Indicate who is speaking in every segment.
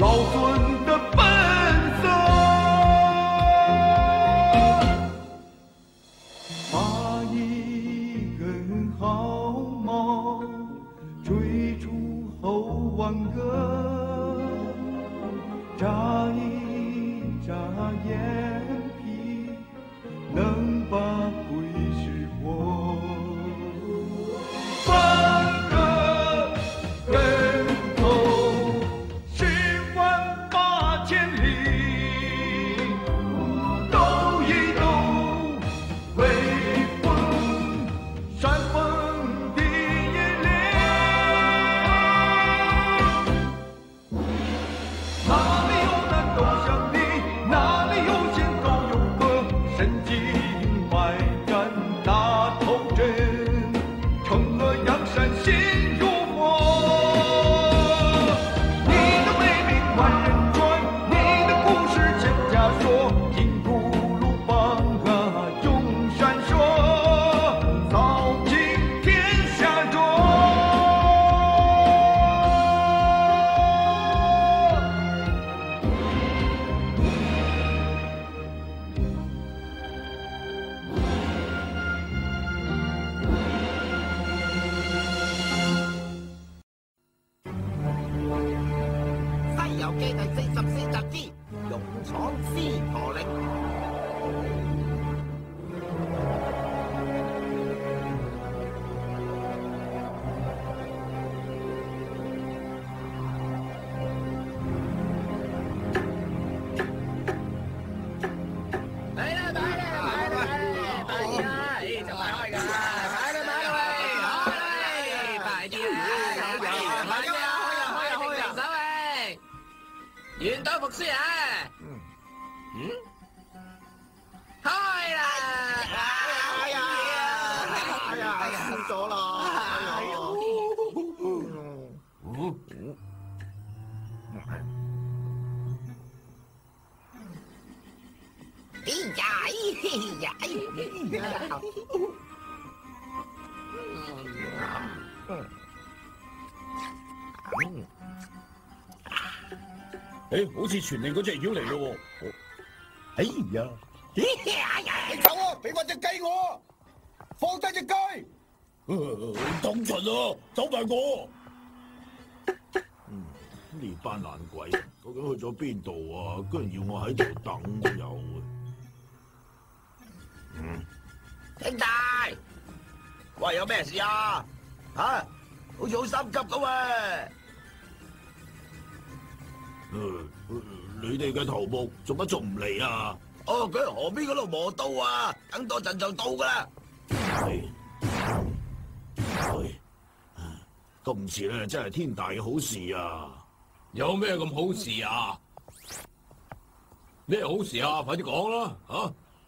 Speaker 1: 老孙
Speaker 2: 好嘞
Speaker 3: 哎呀，哎呀，哎呀！
Speaker 4: 誒，好似傳令嗰隻妖嚟咯！
Speaker 3: 哎呀！哎呀！
Speaker 5: 你走啊！俾翻只雞我，放低只雞。
Speaker 4: 等陣啊，走埋我！
Speaker 6: 呢班烂鬼究竟去咗邊度啊？居然要我喺度等都有
Speaker 3: 兄弟，喂，有咩事啊？吓，好似好心急咁啊！
Speaker 6: 你哋嘅頭目做乜仲唔嚟啊？
Speaker 3: 哦，佢喺河邊嗰度磨刀啊，等多陣就到噶啦。
Speaker 6: 今次咧真係天大嘅好事啊！
Speaker 4: 有咩咁好事啊？咩好事啊？快啲講啦！啊，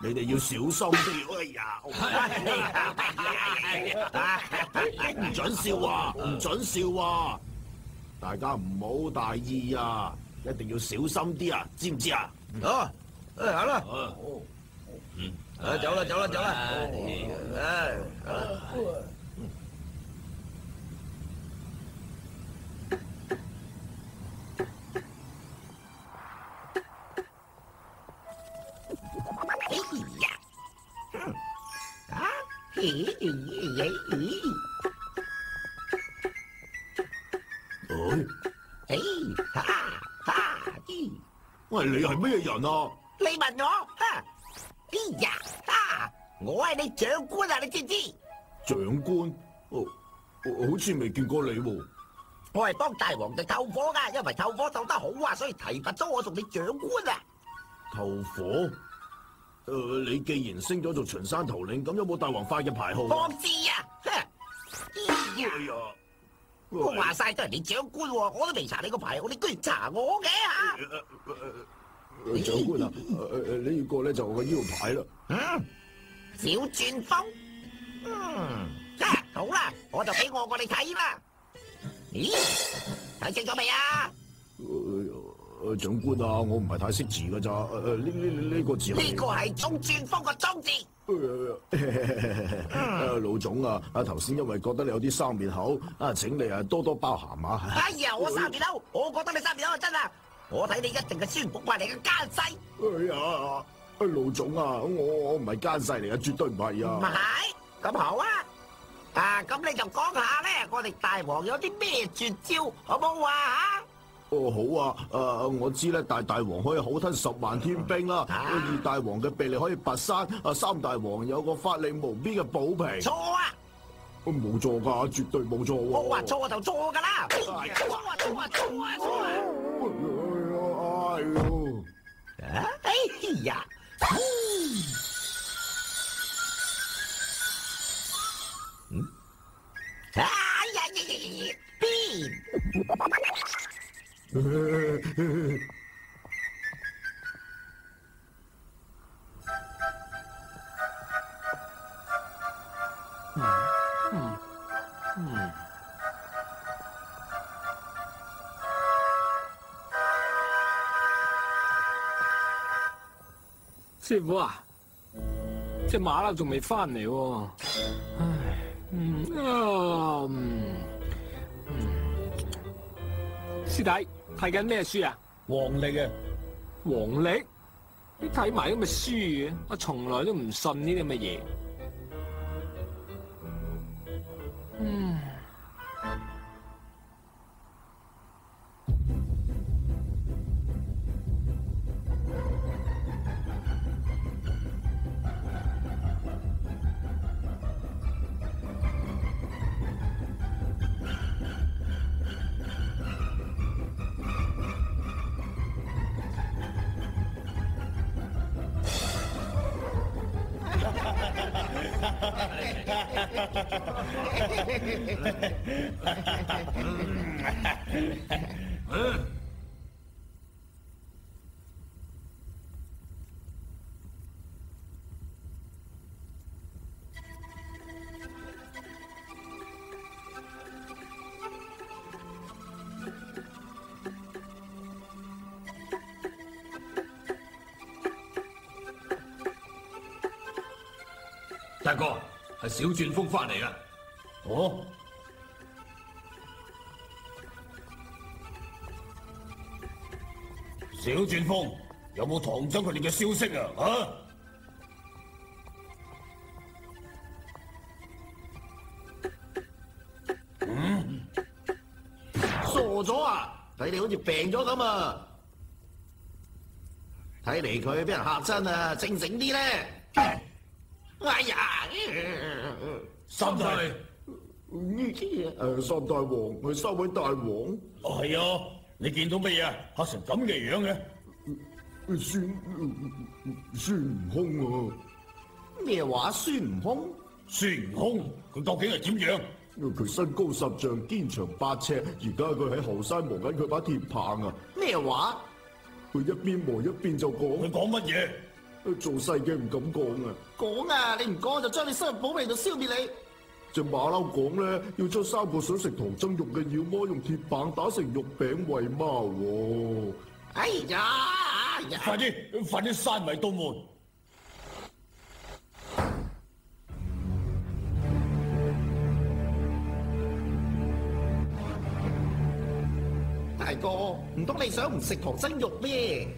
Speaker 6: 你哋要小心啲。哎呀，唔准笑啊，唔准笑啊！大家唔好大意啊，一定要小心啲啊，知唔知啊？
Speaker 3: 好，誒行啦，
Speaker 6: 啊
Speaker 3: 誒走啦走啦走啦，咦咦，哦，
Speaker 6: 哎
Speaker 3: 哈哈咦。
Speaker 6: 喂，你係咩人啊？
Speaker 3: 你問我，哈！哎呀，啊！我係你長官啊，你知唔知？
Speaker 6: 長官，哦，我好似未見過你喎。
Speaker 3: 我係幫大王帝透火噶，因為透火透得好啊，所以提拔咗我做你長官啊！
Speaker 6: 透火？誒、你既然升咗做巡山頭領，咁有冇大王發嘅牌號啊？
Speaker 3: 放肆啊！哼！哎呀，
Speaker 6: 哎呀，
Speaker 3: 我話晒都係你長官喎，我都未查你個牌號，你居然查我嘅嚇！
Speaker 6: 呃長官啊，呢個咧就我個腰牌啦。
Speaker 3: 嗯，小鑽風。嗯，啊，好啦，我就俾我過你睇啦。咦，睇清楚未啊？
Speaker 6: 誒誒長官啊，我唔係太識字㗎咋。誒誒呢呢呢個字
Speaker 3: 呢個係中鑽風個中字。
Speaker 6: 誒老總啊，啊頭先因為覺得你有啲三面口，啊請你啊多多包涵啊。
Speaker 3: 哎呀，我三面口，我覺得你三面口係真啊！我睇你一定係孫福貴嚟嘅奸細。
Speaker 6: 哎呀，老總啊，我我唔係奸細嚟啊，絕對唔係
Speaker 3: 唔
Speaker 6: 啊。
Speaker 3: 係，咁好啊！啊，咁你就講下咧，我哋大王有啲咩絕招，好唔好啊嚇？
Speaker 6: 哦好啊，誒我知咧，大大王可以好吞十萬天兵啦，
Speaker 3: 啊
Speaker 6: 二大王嘅臂力可以拔山，啊三大王有個法力無邊嘅寶皮。
Speaker 3: 錯啊！
Speaker 6: 冇錯㗎，絕對冇錯喎。
Speaker 3: 我話錯就錯㗎啦！錯啊錯啊錯啊錯啊！
Speaker 6: 哎呦！
Speaker 3: 啊哎呀！嗯？哎呀呀呀呀呀！變！
Speaker 2: 师傅啊，只馬騮仲未翻嚟喎，唉，嗯啊，嗯，嗯。師弟。睇緊咩書啊？
Speaker 4: 黃力啊，
Speaker 2: 黃歷？你睇埋咁嘅書嘅，我從來都唔信呢啲咁嘅嘢。
Speaker 7: Hmm. 小鑽風翻嚟啦。
Speaker 4: 哦，小鑽風有冇唐僧佢哋嘅消息啊？啊！
Speaker 6: 傻咗啊！睇你好似病咗咁啊！睇嚟佢俾人嚇親啊！靜靜啲咧。哎呀！
Speaker 4: 三弟，
Speaker 6: 誒三大王係三位大王，
Speaker 4: 係啊，你見到乜嘢啊？嚇成咁嘅樣嘅？
Speaker 6: 孫孫悟空啊！咩話？孫悟空？
Speaker 4: 孫悟空佢究竟係點樣？
Speaker 6: 佢身高十丈，肩長八尺，而家佢喺後山磨緊佢把鐵棒啊！咩話？佢一邊磨一邊就講
Speaker 4: 佢，講乜嘢？
Speaker 6: 做細嘅唔敢講啊！講啊！你唔講就將你生日寶貝度消滅你。只馬騮講咧，要將三個想食唐僧肉嘅妖魔用鐵棒打成肉餅餵貓喎。哎呀！哎呀！
Speaker 4: 快啲，快啲閂埋道門！
Speaker 6: 大哥，唔通你想唔食唐僧肉咩？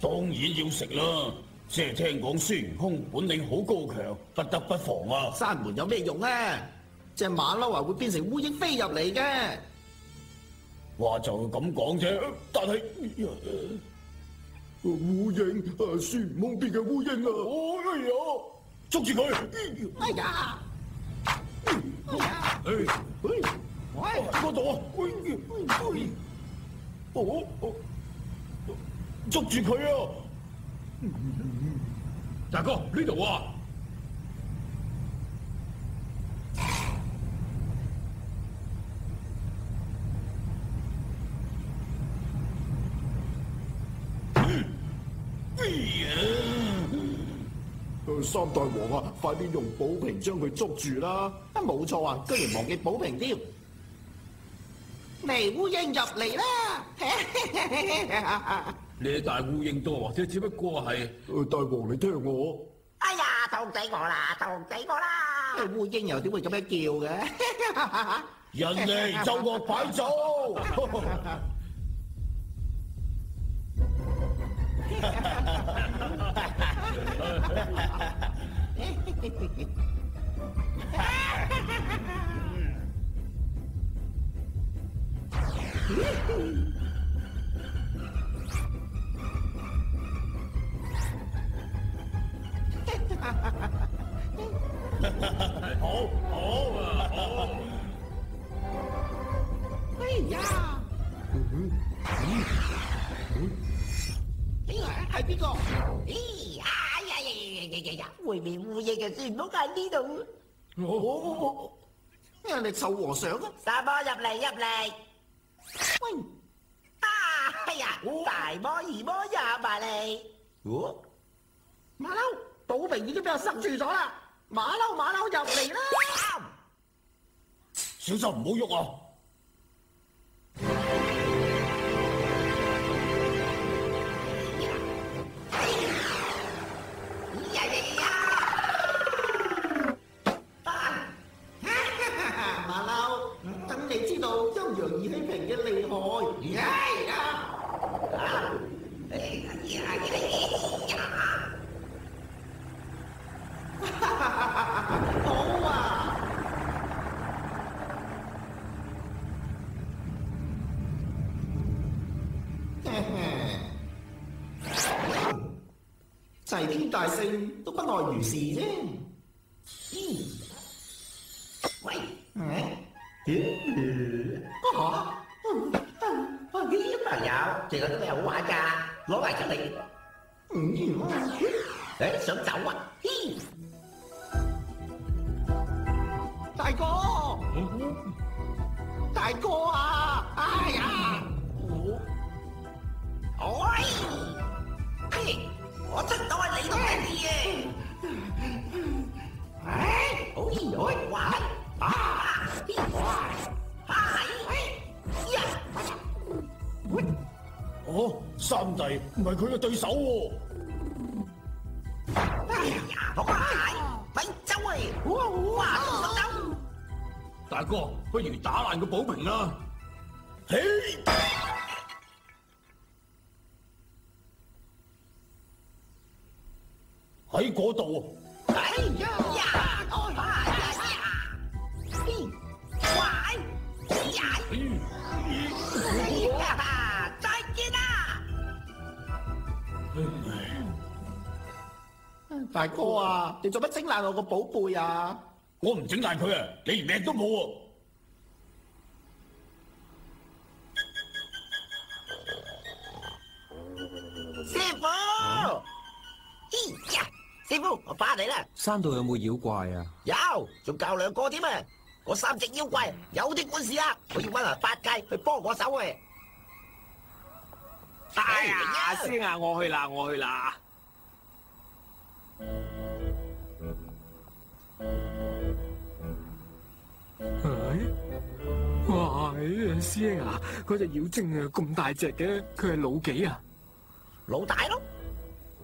Speaker 4: 當然要食啦，即係聽講孫悟空本領好高強，不得不防啊！
Speaker 6: 閂門有咩用啊？只馬騮啊會變成烏蠅飛入嚟嘅。
Speaker 4: 話就咁講啫，但係
Speaker 6: 烏蠅啊，孫悟空變嘅烏蠅啊！
Speaker 4: 哎呀，捉住佢！
Speaker 6: 哎呀！哎呀！
Speaker 4: 哎，
Speaker 6: 喂喂！
Speaker 4: 嗰度啊！哦哦，捉住佢啊！
Speaker 7: 大哥呢度啊
Speaker 6: 三代王啊快啲用宝瓶将佢捉住啦。
Speaker 8: 啊冇错啊居然忘记宝瓶添。嚟乌蝇入嚟啦
Speaker 7: 你大烏蠅多，或者只不過係
Speaker 6: 呃大王你聽我，
Speaker 3: 哎呀，痛死我啦，痛死我啦！
Speaker 8: 烏蠅又點會咁樣叫嘅？
Speaker 4: 人嚟就惡擺做。好好啊，好。
Speaker 8: 哎呀！係邊個？
Speaker 3: 咦，哎呀呀呀呀呀呀！會面烏蠅嘅旋風喺呢度，
Speaker 8: 哦，人哋臭和尚啊！
Speaker 3: 沙魔入嚟入嚟。
Speaker 8: 喂，
Speaker 3: 啊，哎呀，大魔二魔入埋嚟。
Speaker 8: 哦，马骝，宝瓶已經俾我塞住咗啦！馬騮，馬騮入嚟啦！
Speaker 4: 小心唔好喐啊！
Speaker 8: 天大聖都不外如是啫。
Speaker 4: 唔係佢嘅對手喎。
Speaker 3: 哎呀，好快！咪走喂！哇哇！走走！
Speaker 7: 大哥，不如打爛個寶瓶啦！
Speaker 4: 嘿，喺嗰度。
Speaker 3: 哎呀呀！哎呀
Speaker 8: 大哥啊，你做乜整爛我個寶貝啊？
Speaker 4: 我唔整爛佢啊！你連命都冇喎！
Speaker 3: 師傅，咦呀！師傅，我翻嚟啦，
Speaker 9: 山度有冇妖怪啊？
Speaker 3: 有，仲教兩個添啊！嗰三隻妖怪有啲本事啊！我要揾人八戒去幫我手啊。
Speaker 2: 哎呀，師兄啊，我去啦，我去啦。哇！師兄啊，嗰隻妖精啊咁大隻嘅，佢係老幾啊？
Speaker 3: 老大咯，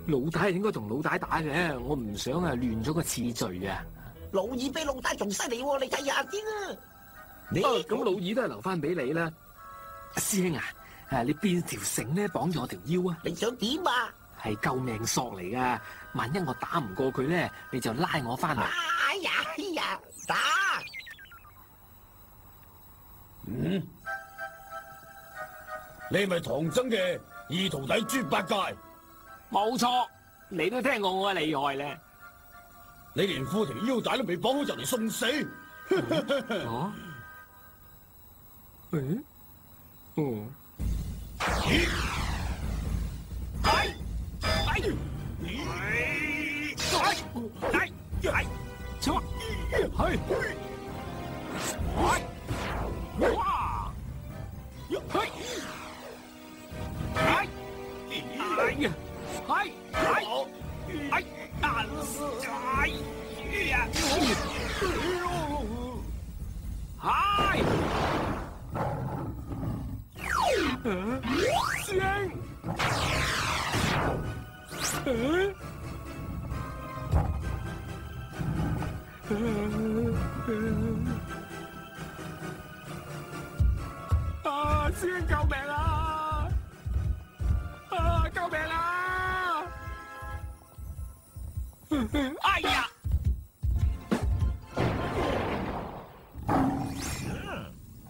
Speaker 2: 老大係應該同老大打嘅，我唔想啊亂咗個次序啊。
Speaker 3: 老二比老大仲犀利喎！你睇下先啊！你
Speaker 2: 啊咁老二都係留翻俾你啦。師兄啊，誒你變條繩咧綁住我條腰啊，
Speaker 3: 你想點啊？
Speaker 2: 係救命索嚟噶。萬一我打唔過佢咧，你就拉我翻嚟。
Speaker 3: 哎呀哎呀，打！
Speaker 4: 嗯，你係咪唐僧嘅二徒弟豬八戒？
Speaker 2: 冇錯，你都聽過我嘅厲害咧。
Speaker 4: 你連褲條腰帶都未綁好就嚟送死！
Speaker 2: 哦，嗯，哦，
Speaker 4: 咦？
Speaker 2: 哎，哎，哎，超啊，係，哎，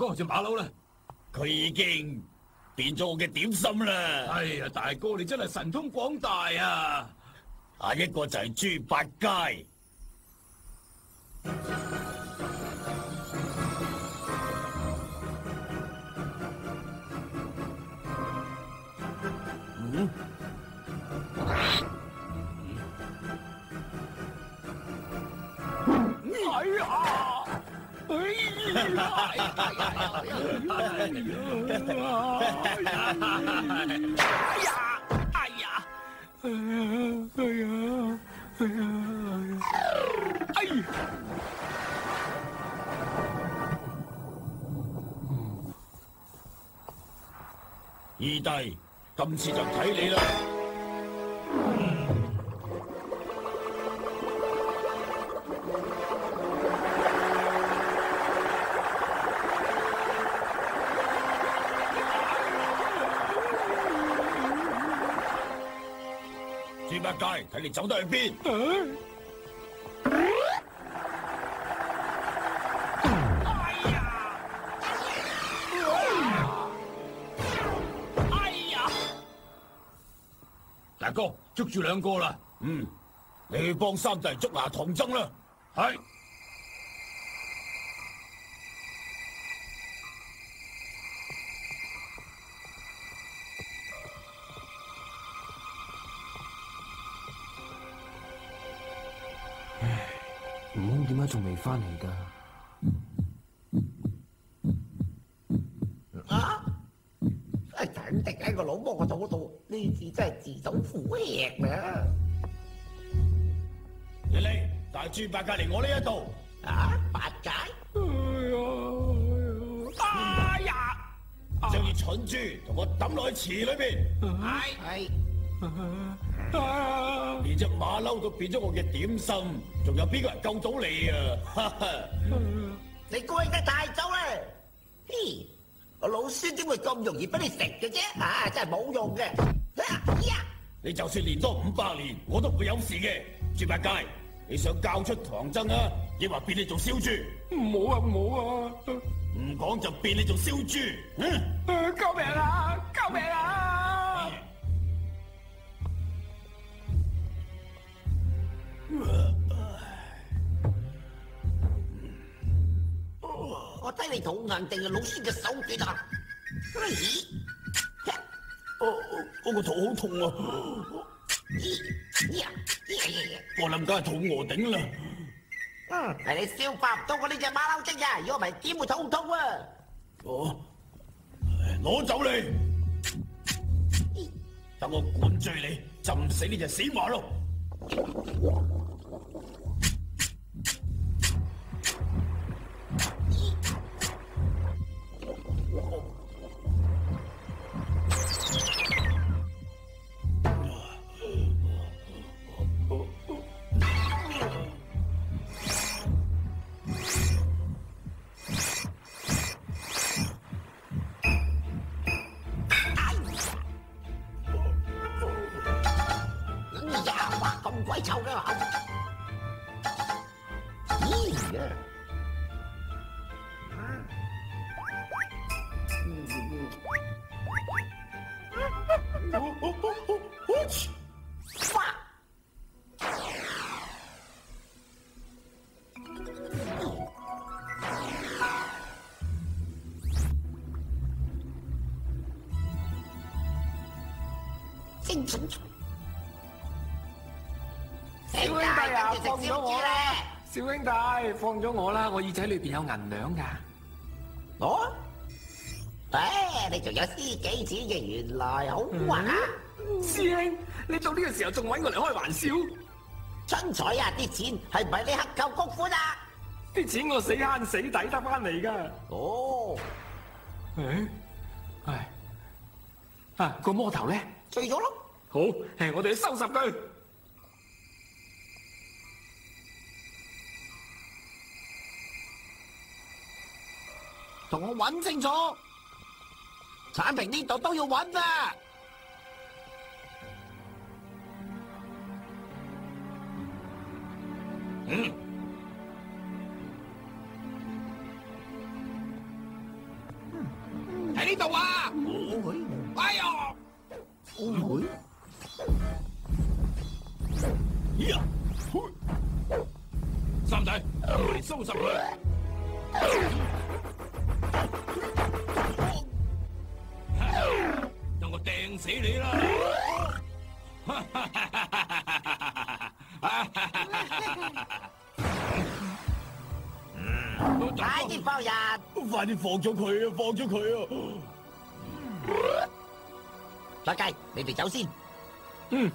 Speaker 7: 哥，只馬騮咧？
Speaker 4: 佢已經變咗我嘅點心啦。
Speaker 7: 哎呀，大哥你真係神通廣大啊！
Speaker 4: 下一個就係豬八戒。
Speaker 2: 哎呀！哎呀！哎呀！哎呀！哎呀！哎呀！哎呀！哎呀！哎呀！
Speaker 4: 哎呀二弟，今次就睇你啦。豬八戒，睇你走得去边？
Speaker 2: 哎呀！
Speaker 7: 大哥，捉住两个啦！
Speaker 4: 嗯，你去帮三弟捉拿唐僧啦。
Speaker 9: 系。翻嚟㗎？
Speaker 3: 啊！肯定喺個老魔個肚度，呢次真係自討苦吃啦！
Speaker 4: 你嚟，大豬八戒嚟我呢一度。
Speaker 3: 啊，八戒，
Speaker 2: 哎呀！
Speaker 4: 將啲蠢豬同我抌落去池裏邊，
Speaker 3: 係係
Speaker 2: 啊！
Speaker 4: 連只馬騮都變咗我嘅點心，仲有邊個人救到你啊？哈哈！
Speaker 3: 你高興得太早啦！嘿，個老孫點會咁容易俾你食嘅啫？啊，真係冇用嘅！啊！
Speaker 4: 你就算練多五百年，我都唔會有事嘅。豬八戒，你想教出唐僧啊？抑或變你做燒豬？
Speaker 2: 唔好啊！唔好啊！
Speaker 4: 唔講就變你做燒豬。嗯，
Speaker 2: 救命啊！救命啊！
Speaker 3: 肚硬定係老师嘅手段啊！咦
Speaker 4: 我我個肚好痛啊！我諗梗係肚餓頂啦。
Speaker 3: 嗯，係你消化唔到我呢隻馬騮精啊！如果唔係點會肚痛啊？
Speaker 4: 哦，攞走你！等我灌醉你，浸死呢隻死馬騮！
Speaker 2: 小兄弟啊，放咗我啦！小兄弟，放咗我啦！我耳仔裏邊有銀兩噶。
Speaker 3: 我？誒，你仲有私己錢嘅，原來好啊！
Speaker 2: 師兄，你到呢個時候仲揾我嚟開玩笑？
Speaker 3: 春彩啊，啲錢係唔係你克扣公款啊？
Speaker 2: 啲錢我死慳死抵得翻嚟噶。
Speaker 3: 哦，
Speaker 2: 誒，唉，啊個魔頭咧？
Speaker 3: 醉咗咯。
Speaker 2: 好，誒，我哋去收拾佢。
Speaker 8: 同我揾清楚，鏟平呢度都要揾啊！
Speaker 4: 嗯，
Speaker 2: 喺呢度啊！哎呀！
Speaker 4: 呀，三仔，我哋收拾佢。等我掟死你啦！
Speaker 3: 快啲放人！
Speaker 4: 快啲放咗佢啊！放咗佢啊！
Speaker 3: 大計，你哋走先。
Speaker 2: 嗯。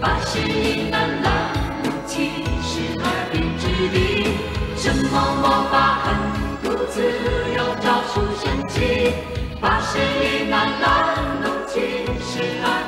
Speaker 10: 八十一难拦路七十二变制敌什么魔法狠毒自有招出神奇。八十一难拦路七十二